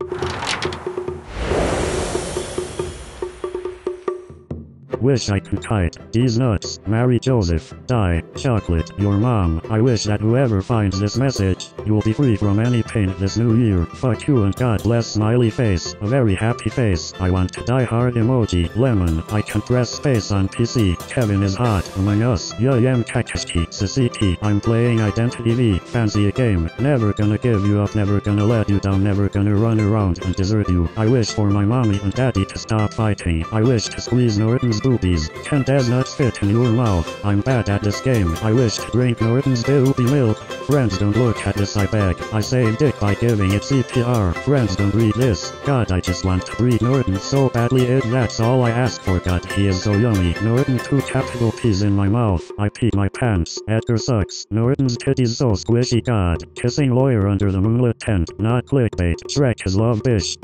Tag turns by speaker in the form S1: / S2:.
S1: you Wish I could kite. These nuts. Mary Joseph. Die. Chocolate. Your mom. I wish that whoever finds this message, you'll be free from any pain this new year. Fuck you and God bless smiley face. A very happy face. I want to die hard emoji. Lemon. I can press space on PC. Kevin is hot. Among us. Yeah, yam kakashki. Sasiki. I'm playing Identity V. Fancy a game. Never gonna give you up. Never gonna let you down. Never gonna run around and desert you. I wish for my mommy and daddy to stop fighting. I wish to squeeze Norton's Can't as nuts fit in your mouth. I'm bad at this game. I wish to drink Norton's booby milk. Friends don't look at this I beg. I save dick by giving it CPR. Friends don't read this. God I just want to breed Norton so badly it that's all I ask for God he is so yummy. Norton two capital P's in my mouth. I pee my pants. Edgar sucks. Norton's titties so squishy God. Kissing lawyer under the moonlit tent. Not clickbait. Shrek his love bitch.